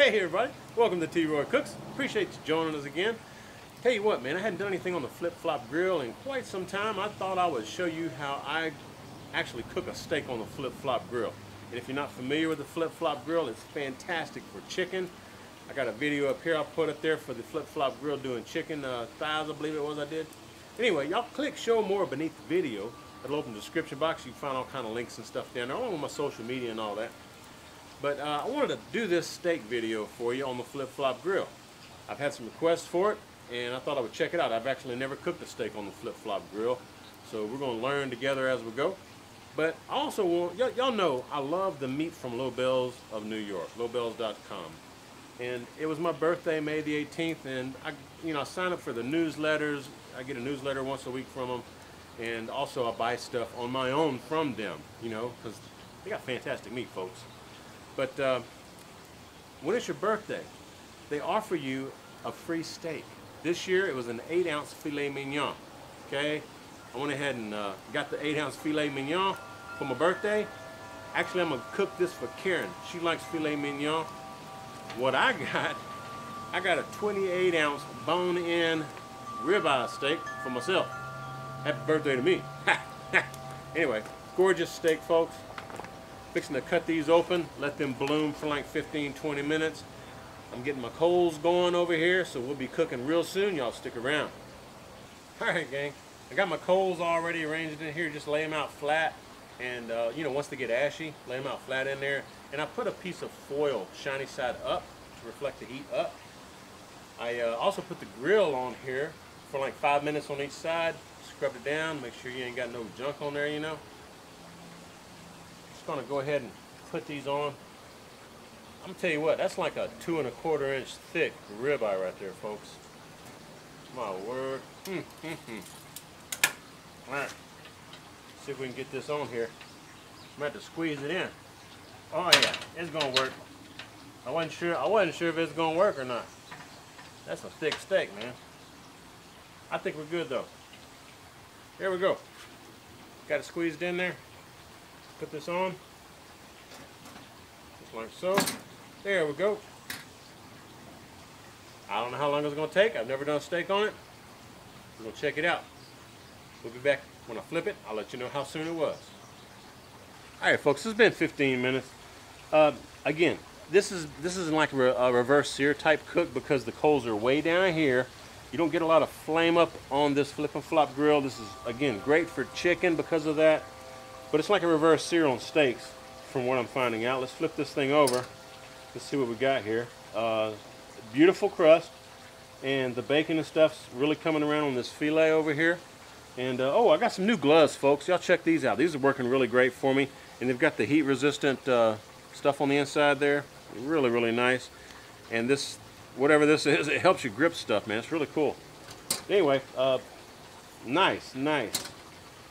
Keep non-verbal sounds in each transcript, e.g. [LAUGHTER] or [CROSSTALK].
Hey everybody, welcome to T-Roy Cooks. Appreciate you joining us again. Tell you what man, I hadn't done anything on the flip-flop grill in quite some time. I thought I would show you how I actually cook a steak on the flip-flop grill. And if you're not familiar with the flip-flop grill, it's fantastic for chicken. I got a video up here I'll put up there for the flip-flop grill doing chicken uh, thighs, I believe it was I did. Anyway, y'all click show more beneath the video. It'll open the description box. You can find all kind of links and stuff down there, along with my social media and all that. But uh, I wanted to do this steak video for you on the flip-flop grill. I've had some requests for it, and I thought I would check it out. I've actually never cooked a steak on the flip-flop grill, so we're going to learn together as we go. But I also want, y'all know, I love the meat from Lobel's of New York, lobels.com. And it was my birthday, May the 18th, and I, you know, I sign up for the newsletters. I get a newsletter once a week from them, and also I buy stuff on my own from them, you know, because they got fantastic meat, folks. But uh, when it's your birthday, they offer you a free steak. This year it was an 8 ounce filet mignon. Okay? I went ahead and uh, got the 8 ounce filet mignon for my birthday. Actually, I'm to cook this for Karen. She likes filet mignon. What I [LAUGHS] got, I got a 28 ounce bone in ribeye steak for myself. Happy birthday to me. [LAUGHS] anyway, gorgeous steak, folks. Fixing to cut these open, let them bloom for like 15, 20 minutes. I'm getting my coals going over here, so we'll be cooking real soon. Y'all stick around. All right, gang. I got my coals already arranged in here. Just lay them out flat. And, uh, you know, once they get ashy, lay them out flat in there. And I put a piece of foil, shiny side up, to reflect the heat up. I uh, also put the grill on here for like five minutes on each side. Scrub it down, make sure you ain't got no junk on there, you know going to go ahead and put these on. I'm going to tell you what, that's like a two and a quarter inch thick ribeye right there, folks. My word. Mm, mm, mm. All right. See if we can get this on here. I'm going to have to squeeze it in. Oh yeah, it's going to work. I wasn't sure I wasn't sure if it's going to work or not. That's a thick steak, man. I think we're good though. Here we go. Got it squeezed in there put this on, just like so. There we go. I don't know how long it's going to take. I've never done a steak on it. We're going to check it out. We'll be back when I flip it. I'll let you know how soon it was. All right, folks, it's been 15 minutes. Uh, again, this is this isn't like a reverse sear type cook because the coals are way down here. You don't get a lot of flame up on this flip and flop grill. This is, again, great for chicken because of that. But it's like a reverse sear on steaks from what I'm finding out. Let's flip this thing over. Let's see what we got here. Uh, beautiful crust. And the bacon and stuff's really coming around on this filet over here. And uh, oh, I got some new gloves, folks. Y'all check these out. These are working really great for me. And they've got the heat resistant uh, stuff on the inside there. Really, really nice. And this, whatever this [LAUGHS] is, it helps you grip stuff, man. It's really cool. Anyway, uh, nice, nice.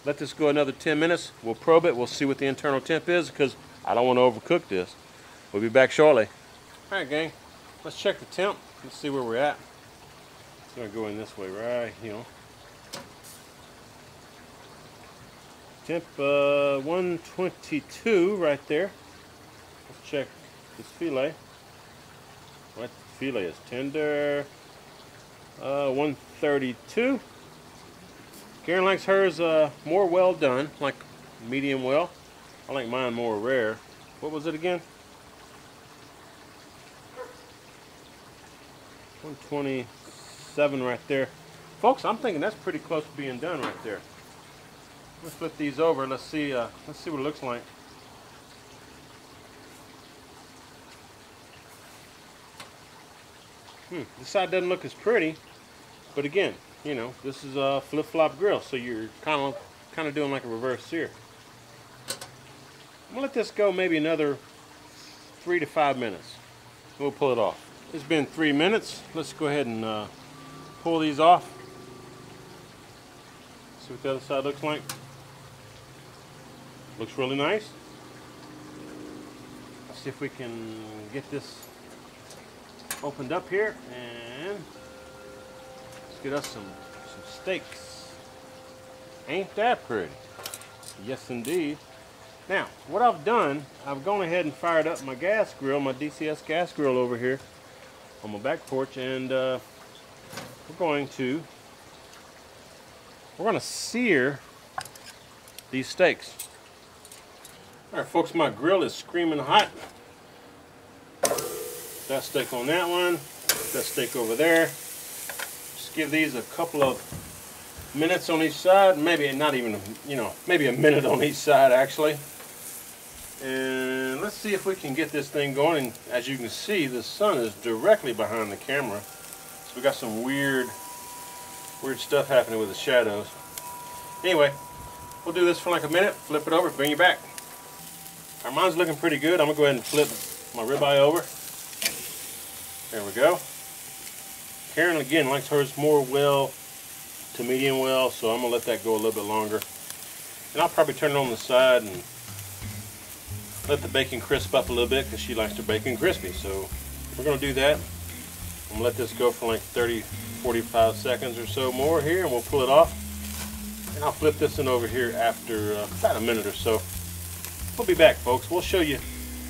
Let this go another 10 minutes. We'll probe it. We'll see what the internal temp is because I don't want to overcook this. We'll be back shortly. All right, gang. Let's check the temp. Let's see where we're at. It's going to go in this way, right? You know. Temp uh, 122 right there. Let's check this filet. What filet is tender? Uh, 132. Karen likes hers uh, more well done, like medium well. I like mine more rare. What was it again? 127 right there. Folks, I'm thinking that's pretty close to being done right there. Let's flip these over. Let's see. Uh, let's see what it looks like. Hmm, this side doesn't look as pretty, but again, you know, this is a flip-flop grill, so you're kind of kind of doing like a reverse sear. I'm gonna let this go maybe another three to five minutes. We'll pull it off. It's been three minutes. Let's go ahead and uh, pull these off. See what the other side looks like. Looks really nice. Let's see if we can get this opened up here and get us some, some steaks. Ain't that pretty? Yes, indeed. Now, what I've done, I've gone ahead and fired up my gas grill, my DCS gas grill over here on my back porch, and uh, we're going to we're going to sear these steaks. All right, folks, my grill is screaming hot. That steak on that one, that steak over there. Give these a couple of minutes on each side, maybe not even, you know, maybe a minute on each side actually. And let's see if we can get this thing going. And as you can see, the sun is directly behind the camera. So we got some weird, weird stuff happening with the shadows. Anyway, we'll do this for like a minute, flip it over, bring you back. Our mine's looking pretty good. I'm gonna go ahead and flip my ribeye over. There we go. Karen again likes hers more well to medium well, so I'm gonna let that go a little bit longer. And I'll probably turn it on the side and let the bacon crisp up a little bit because she likes her bacon crispy. So we're gonna do that. I'm gonna let this go for like 30, 45 seconds or so more here and we'll pull it off. And I'll flip this one over here after uh, about a minute or so. We'll be back folks. We'll show you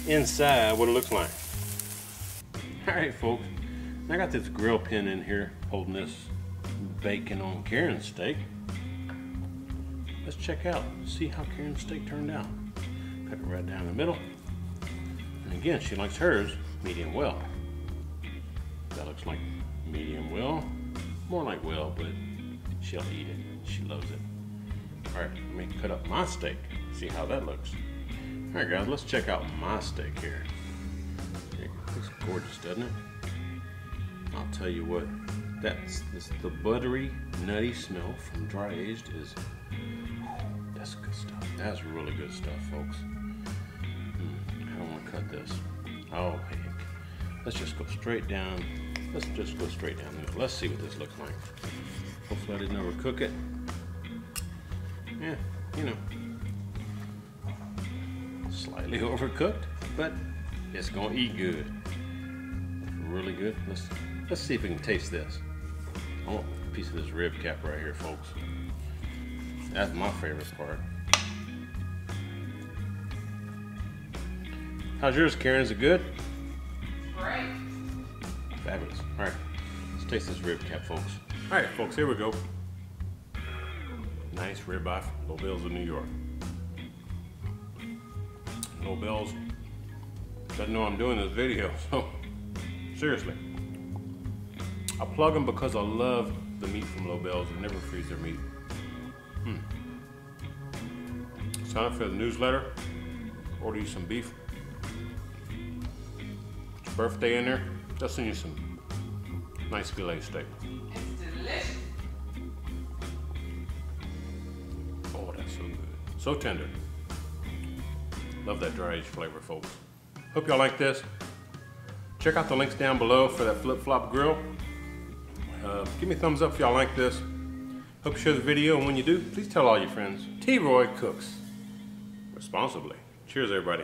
inside what it looks like. Alright folks, I got this grill pin in here holding this bacon on Karen's steak. Let's check out, see how Karen's steak turned out. Cut it right down the middle. And again, she likes hers medium well. That looks like medium well. More like well, but she'll eat it. She loves it. All right, let me cut up my steak. See how that looks. All right, guys, let's check out my steak here. It looks gorgeous, doesn't it? I'll tell you what, that's this, the buttery, nutty smell from dry aged is that's good stuff. That's really good stuff, folks. Hmm, I don't want to cut this. Oh heck. Let's just go straight down. Let's just go straight down the middle. Let's see what this looks like. Hopefully I didn't overcook it. Yeah, you know. Slightly [LAUGHS] overcooked, but it's gonna eat good. Really good. Let's let's see if we can taste this. I want a piece of this rib cap right here, folks. That's my favorite part. How's yours, Karen? Is it good? Great. Fabulous. All right, let's taste this rib cap, folks. All right, folks, here we go. Nice ribeye from Lobel's of New York. Lobel's doesn't know I'm doing this video, [LAUGHS] so seriously. I plug them because I love the meat from Lobel's. They never freeze their meat. Hmm. Sign up for the newsletter. Order you some beef. It's your birthday in there. They'll send you some nice filet steak. It's delicious. Oh, that's so good. So tender. Love that dry aged flavor, folks. Hope y'all like this. Check out the links down below for that flip flop grill. Uh, give me a thumbs up if y'all like this. Hope you share the video, and when you do, please tell all your friends. T. Roy cooks responsibly. Cheers, everybody.